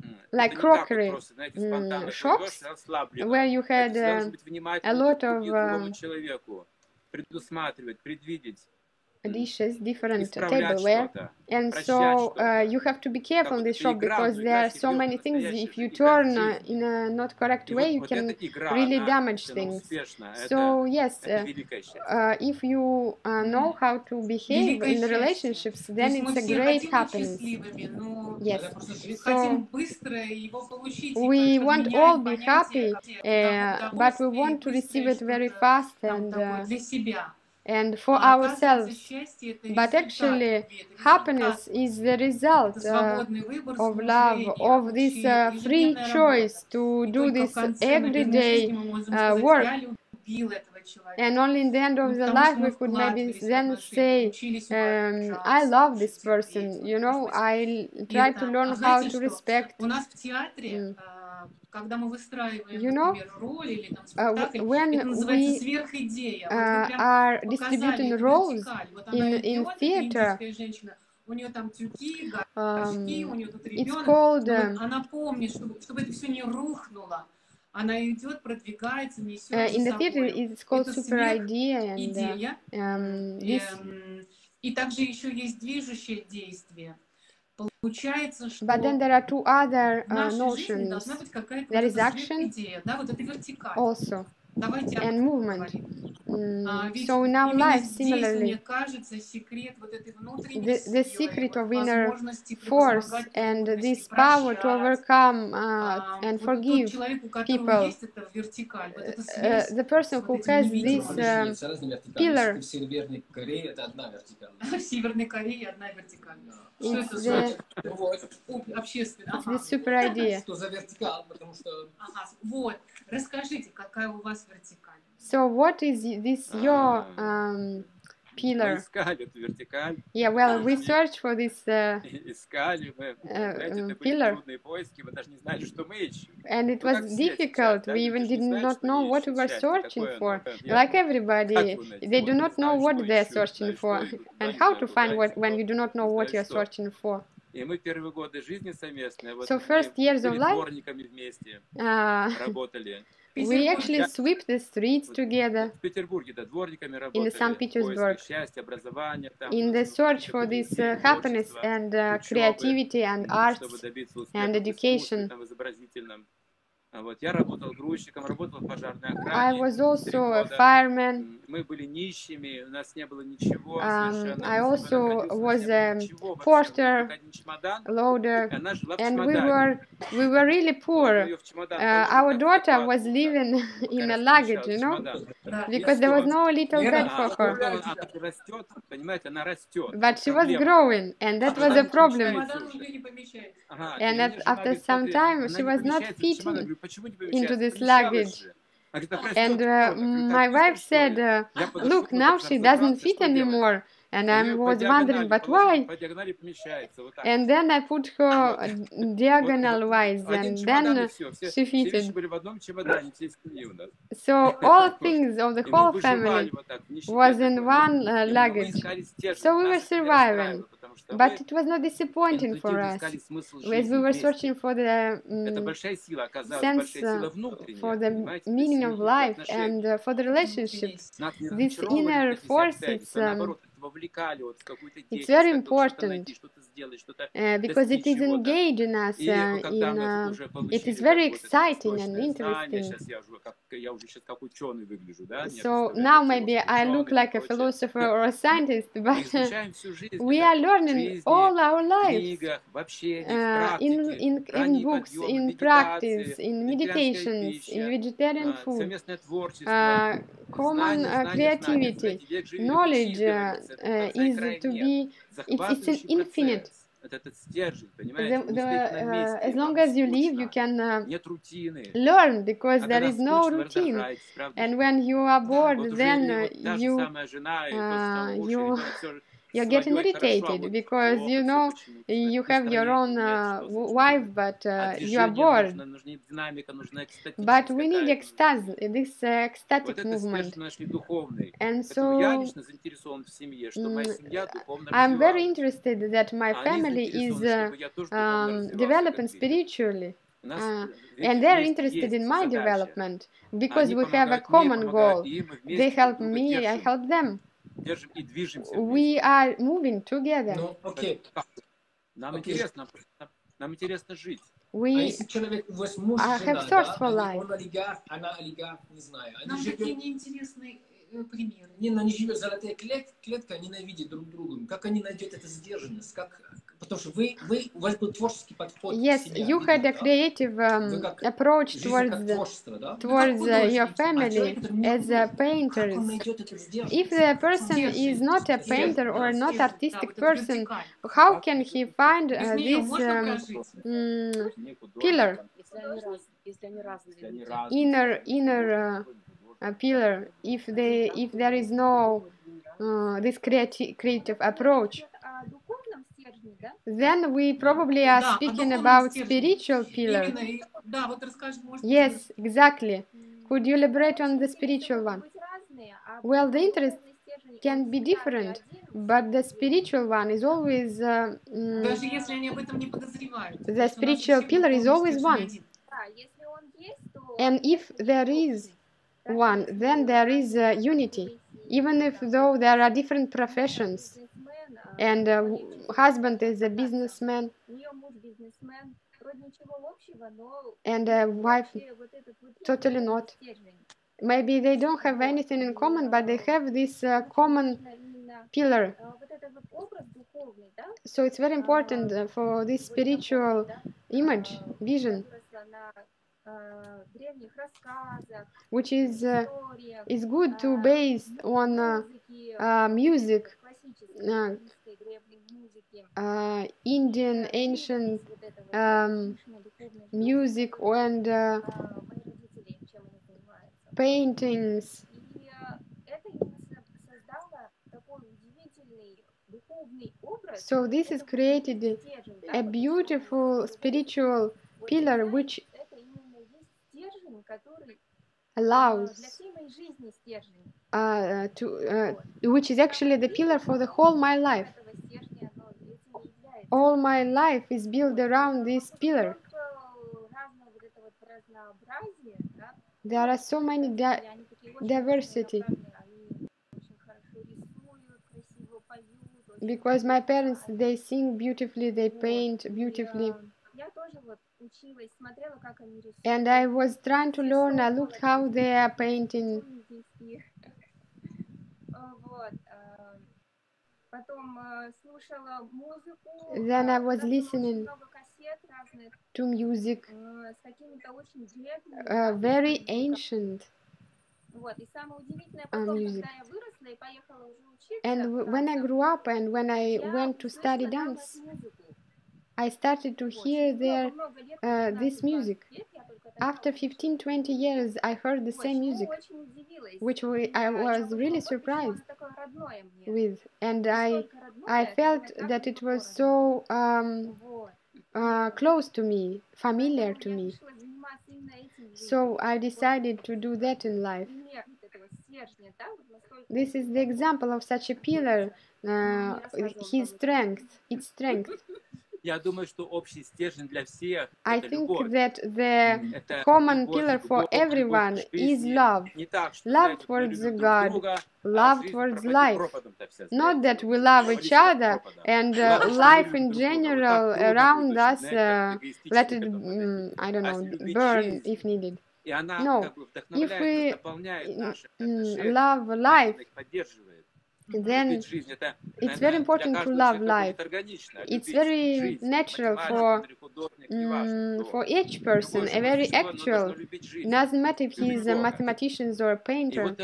М. Like это не так вот crockery, просто, знаете, mm, спонтанно shops, живешь, расслабленно. where you Это had всегда нужно uh, быть a внимательным lot к of другому um, человеку, предусматривать, предвидеть, dishes, different tableware. And so uh, you have to be careful in this shop because there are so many things. If you turn uh, in a not correct way, you can really damage things. So yes, uh, uh, if you uh, know how to behave in relationships, then it's a great happiness. Yes. So we want all be happy, uh, but we want to receive it very fast and and for ourselves. But actually, happiness is the result uh, of love, of this uh, free choice to do this everyday uh, э, work. And only in the end of the life we could maybe then say, um, I love this person, you know, I try to learn how to respect. Mm. Когда мы выстраиваем, You know, например, роль или там Uh, спектакль, w- when это называется we сверхидея. Uh, are distributing roles. Вот in, in theater, женщина, у нее там тюки, горшки, um, у нее тут ребенок. called um, она помнит, чтобы, чтобы это все не рухнуло. Она идет, продвигается, несет uh, in the theater it's called Это super idea and uh, идея. um, this Эм, И также еще есть движущее действие. Получается, что but then there are two other в uh, нашей жизни notions должна быть какая-то There вот is эта action идея, да, вот эта вертикаль. also Давайте об and этом movement. поговорим. Mm, А, ведь so in our именно life, здесь, мне similarly, кажется, секрет вот этой внутренней the, the силы, secret вот of inner возможности force превозмогать and трудности, this power to прощать. overcome uh, А, and вот forgive тот человек, у которого people. есть эта вертикаль, вот эта uh, связь the person с who вот этим has невидимым. this Подожди, um, есть разные вертикали. pillar. Если В Северной Корее это одна вертикаль. в Северной Корее одна вертикаль. Что It's это the- значит? Ну вот. Об- Общественно. it's Ага. the super idea. Что за вертикаль, потому что Ага. Вот. Расскажите, какая у вас вертикаль? So what is y- this your А. um, Мы pillar? искали эту вертикаль, Yeah, well, we search for this, uh, искали мы. Э, Знаете, э, это были pillar. трудные поиски, мы даже не знали, что мы ищем. and it Ну, was как все сейчас, difficult. да, We люди even же не did знают, not что know они what we ищут were счастье, searching какое for. оно, как Like верно. everybody, Как вы найти? they do Вот not не know знаешь, what что they're ищут, searching знаешь, for что идут, and да, how не to знаю, find куда what идти, when you do not know what знаешь, you're что. searching for. И мы первые годы жизни совместные, вот So мы first years of были life- дворниками вместе, Uh, работали. We actually sweep the streets together in St. Petersburg in the search for this uh, happiness and uh, creativity and arts and education. Вот, я работал грузчиком, работал в пожарной I охране. was три also a года. fireman. М, Мы были нищими, у нас не было ничего Um, совершенно. I Мы с also ребенком родился, у нас was не было a ничего вообще. porter, Только один чемодан, и Loader, она жила в and we чемодане. were we were really Мы poor. её в чемодан Uh, положили, our как в daughter кроватку, was да. living Пока in a раз luggage, помещался you know, чемодан. Да. because there was no little Лена, bed а for А her. потом Говорите, она растет, понимаете, она растет. But she was Проблема. growing, and that was Она a не problem. помещается Чемодан уже. уже не помещается. Ага, And и мне at- жена after говорит, some «Смотри, time она she не was not помещается в чемодан». fitting into this luggage. And uh, my wife said, uh, look, now she doesn't fit anymore. And I was wondering, but why? And then I put her diagonal wise, and then she fitted. So all things of the whole family was in one uh, luggage. So we were surviving. But it was not disappointing for us, as we were searching for the um, sense uh, for the meaning of life and uh, for the relationships. with inner forces, um, it's very important. найти, что-то сделать, что-то uh, because it достичь is чего-то. engaging us И uh, вот когда in мы uh, уже it получили is very вот это exciting and срочное знание, interesting. сейчас я уже как я уже сейчас как ученый выгляжу, да? мне So представляют now как maybe философ, I look ученый и like a прочее. philosopher or a scientist, Мы but uh, изучаем всю жизнь, we да, are в learning жизни, all our в lives книгах, в общении, в uh, in, практике, in, in ранний books, подъем, in медитации, practice, in вегетарианская meditations, пища, in vegetarian а, food, совместное творчество, uh, common знание, uh, знание, знание. creativity. Знаете, век живи, век Knowledge учи, uh, говорится, это uh, конца и is края to нет. be, it's, it's an infinite. Э, as long as you live, you can uh, learn because there is no routine. And when you are bored, then uh, you, you you're getting irritated because you know you have your own uh, wife, but uh, you are bored. But we need ecstasy, this uh, ecstatic movement. And so I'm very interested that my family is uh, um, developing spiritually. Uh, and they're interested in my development because we have a common goal. They help me, I help them. Держим и движемся. We are moving together. Ну, окей. Нам Окей. интересно, нам, нам интересно жить. А We если человек, у вас муж, I жена, have да, for life. он олигарх, она олигарх, не знаю. Они Нам такие живут, неинтересные э, примеры. не, но они живут, золотая клетка, клетка, они ненавидят друг друга. Как они найдут эту сдержанность? Как, потому что вы, вы, у вас был творческий подход к yes, семье, you видно, had a да? creative um, Вы как approach Жизнь towards как the, творчество, да? towards uh, your А family человек, который не as uh, художник, Как он painters. найдет эту сдержанность? If the person is not a painter or not artistic person, how can he find uh, this um, mm, Не художник, pillar. Если они, раз, если они разные если они люди. разные, inner если inner художник, uh, художник. uh, pillar if they if there is no uh, this creative creative approach then we probably are Да, о speaking духовном about стержне. spiritual pillar Именно, и- да, вот расскажи, может, yes exactly could you elaborate on the spiritual one Быть разные, а Well, the interest духовный стержень, can он be всегда different, один, but the spiritual one is always uh, mm, даже если они об этом не подозревают. The потому что у нас spiritual у всех pillar is духовный always стержень one. один. Да, если он есть, то and if there is one then there is uh, unity even if though there are different professions бизнесмен, а and uh, husband is a businessman. And uh, wife totally not. maybe they don't have anything in common but they have this uh, common pillar. so it's very important uh, for this spiritual image vision. which is uh, is good to base on uh, uh, music uh, Indian ancient um, music and uh, paintings. So this is created a beautiful spiritual pillar which allows uh, to uh, which is actually the pillar for the whole my life all my life is built around this pillar. There are so many di diversity. Because my parents, they sing beautifully, they paint beautifully. And I was trying to learn, I looked how they are painting. Then I was listening to music, uh, very ancient uh, music. And when I grew up and when I went to study dance, I started to hear their, uh, this music. After 15 20 years, I heard the same music, which I was really surprised with. And I, I felt that it was so um, uh, close to me, familiar to me. So I decided to do that in life. This is the example of such a pillar, uh, his strength, its strength. Я думаю, что общий стержень для всех I это think любовь. that the Это common любовь, pillar for любовь, любовь everyone к is жизни. love. Не так, что, Love знаете, вот мы towards любим God, друг друга, а love жизнь towards проходит life. пропадом-то вся, Not знаете, that вот, we love провалились each как other пропадом. and Ладно, uh, что мы life любим in друг друга, вот general так трудно around будет us, очень, знаете, uh, эгоистично let к it, этому mm, подойти. I don't А know, если любить burn жизнь, if needed. И она No. как бы вдохновляет we, нас, дополняет mm, наши mm, отношения, love она life, их поддерживает. then it's very important to love life. It's very natural for um, for each person, a very actual. Doesn't matter if he's a mathematician or a painter.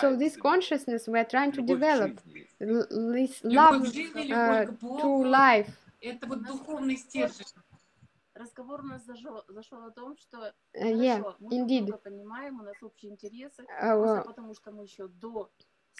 So this consciousness we're trying to develop, this love uh, to life Разговор у нас зашел, зашел о том, что Uh, yeah, хорошо, мы друг indeed. друга понимаем, у нас общие интересы, Uh, просто well, потому что мы еще до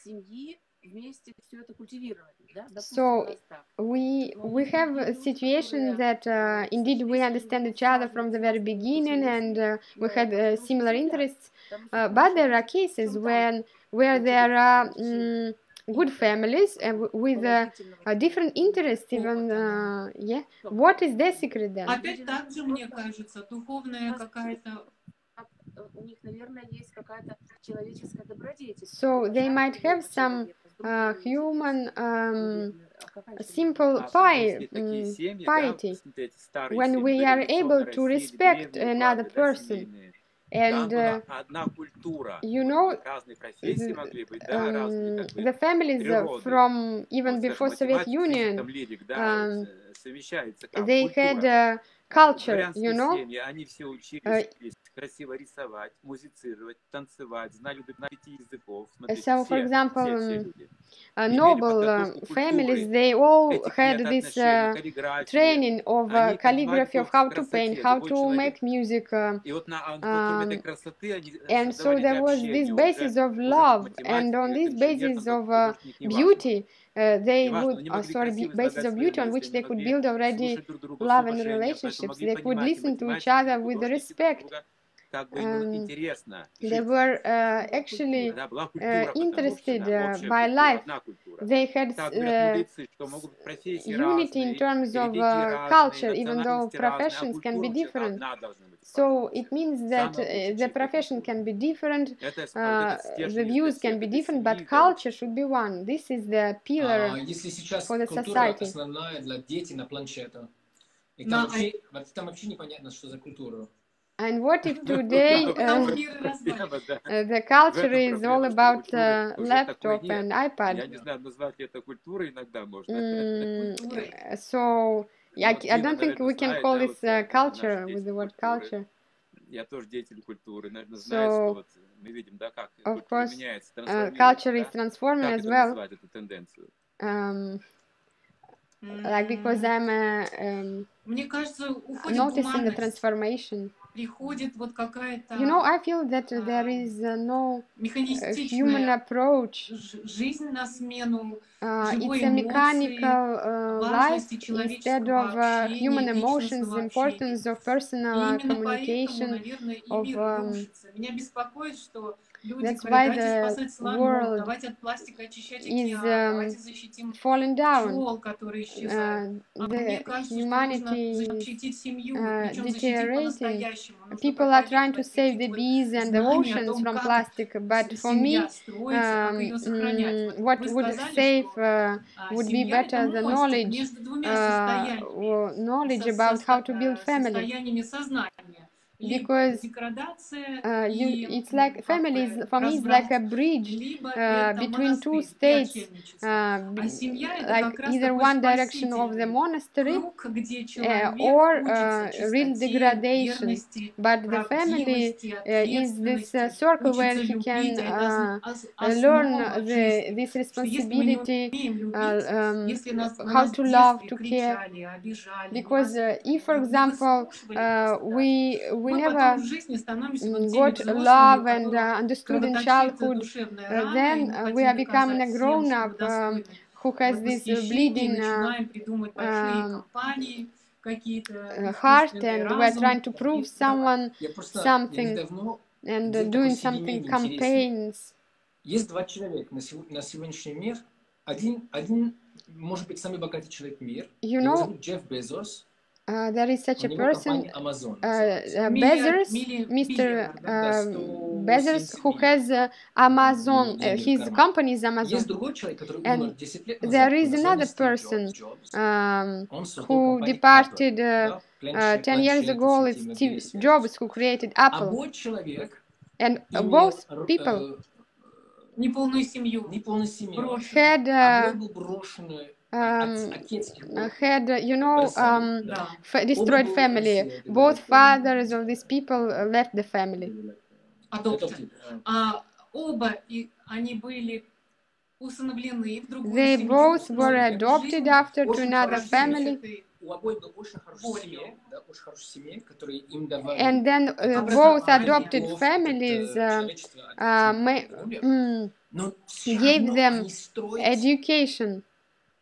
семьи вместе все это культивировали, да? Допустим, So, у нас так. we we have a situation that uh, indeed we understand each other from the very beginning and uh, we had uh, similar interests Потому что uh, мы but очень there are cases when where there are mm, good families uh, w- with uh, положительного uh, different interests even uh, yeah what is their secret then Опять так же, мне кажется, духовная какая-то... как, э, у них, наверное, есть какая-то человеческая добродетель. So they Уважать might have другого some человека, с uh, другим human людьми. um, А какая a еще simple А pie, если такие mm, семьи, да, piety смотрите, старые when семьи, we are традиционные able to России, respect древние another уклады, да, person. And uh, you know, um, the families from even before Soviet Union, um, they had a э, culture, you know семьи, они все учились, Uh, учились красиво рисовать, музицировать, танцевать, знали на пяти языков. Смотрите, so for все, example все, все um, люди. uh, имели noble подготовку uh, к families культуре, they all этикет, had this отношения, uh, каллиграфия. training of uh, Они понимали calligraphy of толк how в to paint красоте, how любой to человек. make music uh, И вот на а, вот кроме этой Um, красоты они and so создавали there для was общения this уже, basis of уже love как and on математик, this как инженер, basis там, of как uh, художник, неважно. beauty uh, they Неважно, would они uh, могли sorry красиво be- basis излагать of свои beauty on мысли, which они they could могли build already слушать друг друга с love and уважением, поэтому relationships могли they could понимать и listen to each математики, other и with художники respect друг друга, как бы ну, Um, интересно they жить. were uh, actually Да, была uh, культура, потому interested что, uh, общая by культура, life одна культура. they had Так говорят uh, мудрецы, что могут быть профессии unity in разные, terms of религии uh, разные, culture even though национальности разные, а professions can be культура у всех different одна должна быть. so it means that Самая uh, лучшая the часть profession культуры. can be different Это, вот uh, этот стержень the из views всех can be этой different but семьи, да, culture should be one this is the pillar А, если сейчас for the культура society. основная для детей на планшетах, и На там, вообще, вот там вообще непонятно, что за культура. and what if Ну, today да, Там uh, мир развалится. проблема, да. uh, the culture этом is all проблема, что about культуры uh, уже laptop такой нет. and Я iPad не знаю, назвать ли это культурой иногда можно. Mm, Культурой. uh, so yeah, I, Вот c- I Дима, don't think наверное, we can знает, call да, this вот, uh, э, culture наши with дети the word культуры. culture. Я тоже деятель культуры, наверное, знает, So, что вот мы видим, да, как of культура course, меняется, Uh, трансформируется, culture is да? transforming Как as это well, назвать, эту тенденцию? um, like because М, I'm uh, um, Мне кажется, уходит noticing the гуманность. transformation. приходит вот какая-то You know, I feel that uh, there is uh, no uh, human механистичная approach. ж- жизнь на смену Uh, живой it's a эмоции, mechanical uh, life важности instead человеческого of uh, общения, human emotions, личностного the importance общения. of personal И uh, именно поэтому, communication. наверное, и of, мир um, рушится. Меня беспокоит, что люди that's why the world is um, falling down. Uh, the humanity is uh, deteriorating. People are trying to save the bees and the oceans from plastic, but for me, um, what would save uh, would be better the knowledge, uh, knowledge about how to build family because uh, it's like family is, for me is like a bridge uh, between two states uh, like either one direction of the monastery uh, or uh, real degradation. but the family uh, is this circle where he can learn the, this responsibility um, how to love to care. because if for example we we мы never потом в жизни становимся вот mm, теми got взрослыми, love у and которых uh, understood in кровоточит childhood, душевная uh, рана, и then мы uh, хотим we are becoming доказать a всем, grown что мы up um, достойны who has вот this uh, восхищения, bleeding uh, начинаем придумать большие um, компании, какие-то uh, heart, искусственные and we're разум. trying to prove И давай. someone Я просто не something давно and uh, Где такой doing семейный something интересный. campaigns. Есть два человека на, сего- на сегодняшний мир. Один, один, может быть, самый богатый человек в мире. You Его know, зовут Джефф Безос. Uh, there is such a person, uh, Bezos, Mr. Uh, Bezos, um, who has uh, Amazon, uh, his company is Amazon. And there is another person um, who departed uh, uh, 10 years ago, it's Steve Jobs. Who created Apple. And uh, both people had uh, um, от- отец его. uh, had, uh, you know, бросали, um, да. Да. f- destroyed Оба family. были все, Both да. fathers of these people uh, left the family. Adopted. Adopted, э, А оба и они были усыновлены в другую They семью, both were условия adopted жизни, after to Очень another хорошо family. этой У обоих был очень хорошая Болью. семья, да, очень хорошая семья, которые им давали And then uh, это both образование, adopted любовь, families это uh, человечество, uh, очень ma- любят. mm, Но всё gave равно them они строят education,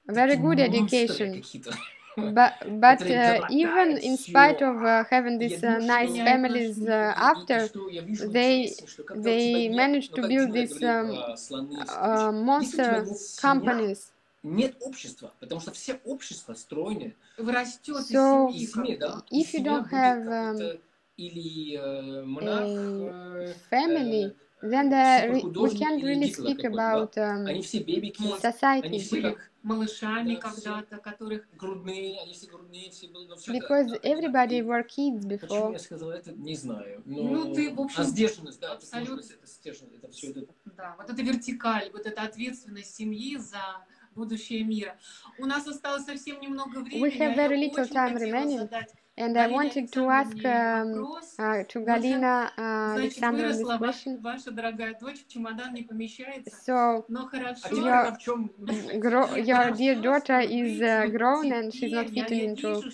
very такие good монстры education. какие-то. But, but которые uh, even in spite of uh, having Я these uh, думаю, nice что- families и- uh, и- и after, что я вижу they- интересно, что когда у they тебя нет- managed ну, to как build Дима these говорил um, про слоны и uh, всё прочее. Если у тебя monster нет семья, companies. Нет общества, потому что все общества строены Вы растете So, из из семьи. семьи, да? if Из you семьи don't будет have, какой-то или э, монах, э, family, э, then the re- we суперхудожник can't или really Гитлер speak какой-то, about да? um, Они все бебики, они society все были как Малышами Да, все. когда-то, которых грудные, они все грудные, все были, но всё because это- everybody И were kids Почему before. я сказал это, не знаю. Но... Ну, ты, в общем, а сдержанность, да, это абсолютно. это стерженность, это все это Да, вот эта вертикаль, вот эта ответственность семьи за будущее мира. У нас осталось совсем немного времени. have а very little time remaining. задать And I wanted to ask um, uh, to Galina Alexandrovna uh, this question. So your, your dear daughter is uh, grown and she's not fitting into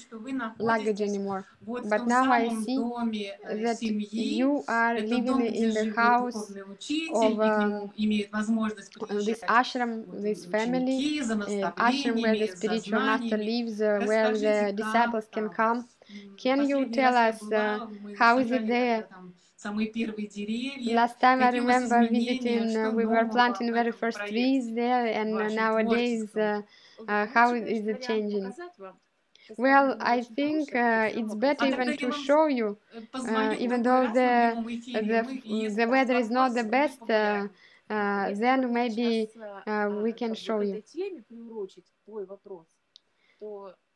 luggage anymore. But now I see that you are living in the house of um, this ashram, this family, uh, ashram where the spiritual master lives, uh, where the disciples can come. Can you tell us uh, how is it there? Last time I remember visiting, uh, we were planting the very first trees there, and nowadays, uh, uh how is it changing? Well, I think uh, it's better even to show you, uh, even though the, the, the weather is not the best, uh, uh then maybe uh, we can show you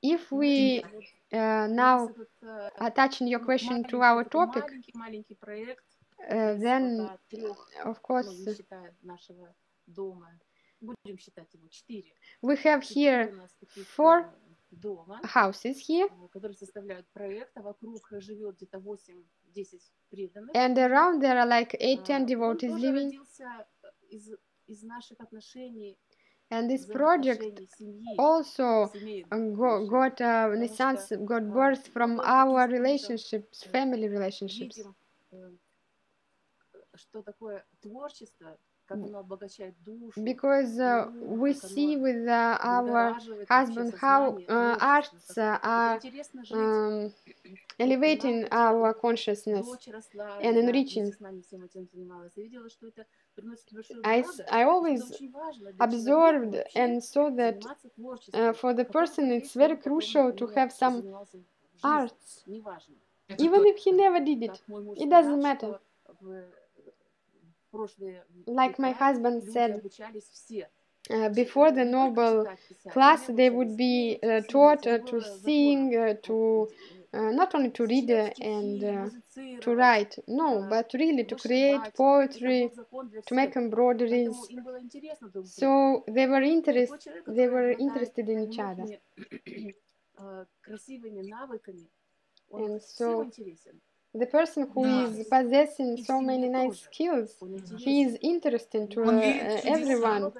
теме приурочить твой вопрос, то If we вот uh, у нас now этот, э, attaching your question маленький to our такой topic, Маленький, маленький проект. uh, из then вот, а, трех, of ну, course не считая нашего дома, будем считать его четыре. we have Четыре here у нас таких, four э, дома, houses here, э, которые составляют проект, а вокруг живет где-то 8-10 преданных. and around there are like eight, А, ten он devotees тоже living, родился э, из, из наших отношений and this project also got uh, Nissan's got birth from our relationships, family relationships. Because uh, we see with uh, our husband how uh, arts are um, elevating our consciousness and enriching. I, I always observed and saw that uh, for the person it's very crucial to have some arts, even if he never did it. It doesn't matter. Like my husband said, uh, before the noble class, they would be uh, taught uh, to sing, uh, to uh, not only to read uh, and uh, to write, no, but really to create poetry, to make embroideries. So they were interest, they were interested in each other. and so the person who is possessing so many nice skills, he is interesting to uh, everyone.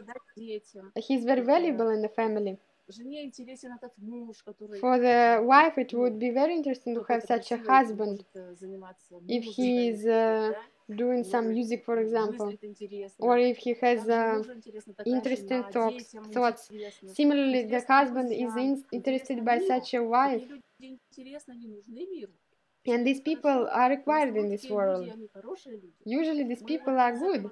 He is very valuable in the family. Жене интересен этот муж, который For the wife, it would be very interesting to кто-то have such a красивый husband может, э, заниматься if музыкой, he is uh, да, doing some может, music, for example, мыслит интересно. or if he has Также uh, мужу интересна такая interesting жена, thoughts- детям thoughts. интересно. Similarly, the Интересно husband is друзьям, in- interested интересно by миру. such a wife, Такие люди интересны, они нужны миру. and these people are В required in основном this такие world. люди, они хорошие люди. Usually, these Мы people are из good.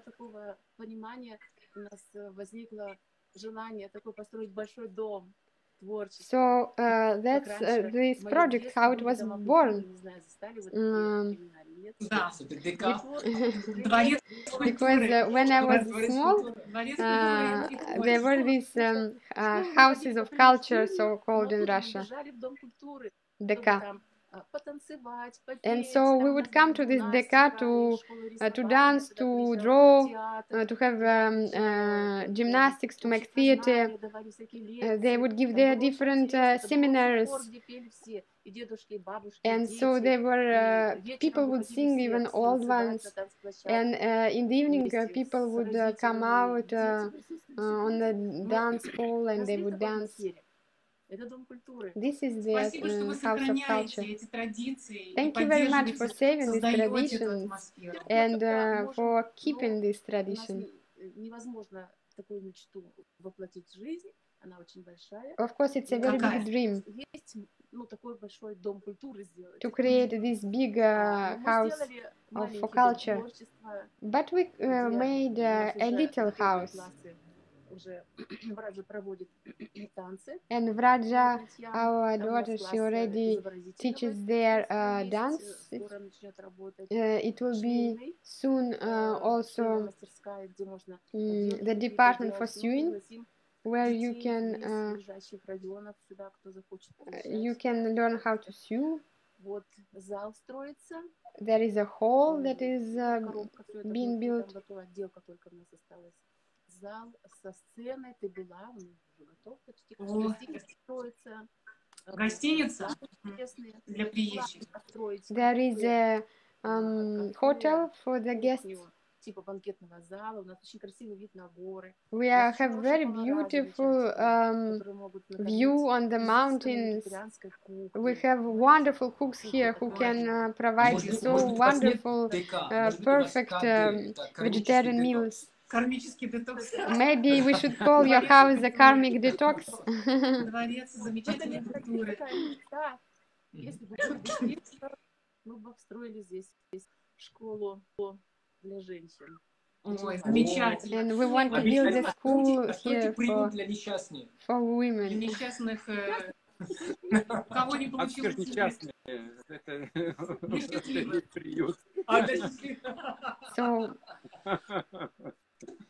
этого такого понимания у нас э, возникло желание такой построить большой дом творчества. So uh, Как that's uh, раньше this в моем project, детстве how it были was дома born. культуры, не знаю, застали вы такие М, времена или нет. Да. Это ДК. Так вот, Дворец Because культуры. uh, when I was Дворец small, культуры. Дворец uh, культуры и there were творчества. these um, uh, школу houses ходить of по culture, примещению, so called но in оттуда мы Russia, бежали And so we would come to this deca to, uh, to dance, to draw, uh, to have um, uh, gymnastics, to make theater. they would give their different seminars. And so they were, people would sing, even old ones. And in the evening, people would come out on the dance hall and they would dance. атмосфере. Это дом культуры. This is the Спасибо, что вы uh, house of сохраняете culture. эти традиции и Thank you very much for поддерживаете, saving these создаете эту traditions атмосферу. and тогда uh, можем, for keeping this У нас tradition. не- э, невозможно такую мечту воплотить в жизнь. Она очень большая. Of course, it's a very Какая? big dream Есть ну, такой большой дом культуры сделать. to create this big uh, А, но мы house, сделали of- маленький for дом culture. творчества, but we uh, где made у uh, нас a уже little на первые house. And Vraja, our daughter, she already teaches their uh, dance. It, uh, э, it will be soon uh, also um, the department for sewing where you can uh, you can learn how to sew. There is a hall that is uh, being built Зал со сценой, ты была, он уже готов почти. О. Гостиница строится. э, Гостиница? залы Мгм. интересные. Для Мы приезжих. планируем построить There is кафе, a э, um, кафе, hotel for the guests. кухню, типа банкетного зала. У нас очень красивый вид на горы. We У are, нас очень have хорошие very повара beautiful замечательные, um, которые могут view накормить on the изысканной mountains. вегетарианской We кухней. have wonderful cooks here who can uh, provide Может быть, so может быть, у вас нет wonderful ДК, uh, может быть, у вас perfect КД, um, это кармический vegetarian детокс. meals. Кармический детокс. Maybe we should call your house the karmic detox. Дворец Это замечательной не культуры. такая мечта. Мгм. Если бы было действительно, мы бы построили здесь здесь школу для женщин. Ой, замечательно. And we want to build a Обязательно school постройте here приют for, для несчастных. for Для women. несчастных, э, у кого не А все же получилось. несчастные. Это, Несчастливые. это приют. А, да, So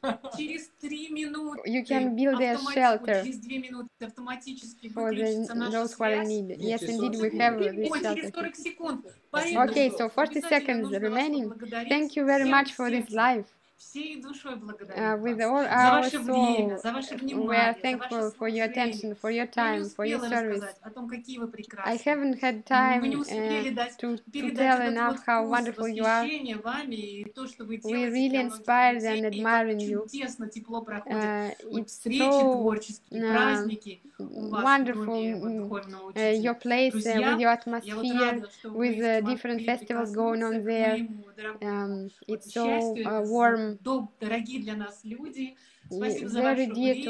Через три минуты you can build a автомати- shelter через две минуты автоматически for the, выключится наша those who are in связь. need. Yes, Через indeed, 40 we секунд. have this Ой, через shelter. 40 секунд. Спасибо. Okay, so 40 Обязательно seconds нужно вас remaining. поблагодарить Thank you very всем much for this сердцем. live. всей душой Uh, благодарим with вас all за our ваше время, soul, за ваше we are внимание, за thankful ваше for your служение. attention, for your Я не time, for your успела service. рассказать о том, какие вы I прекрасные. haven't had Мы time не uh, успели дать to, to передать tell этот enough вот how вкус wonderful you are. восхищения вами и то, что вы We делаете really для многих inspired людей, and и admiring как you. чудесно, тепло проходят Uh, вот it's встречи so творческие, uh, праздники у вас в wonderful доме вот mm, духовного uh, your учителя. place uh, Друзья, with your Я вот atmosphere. рада, что вы with the смогли different festivals going on прикоснуться к there. um, it's so uh, warm. Very dear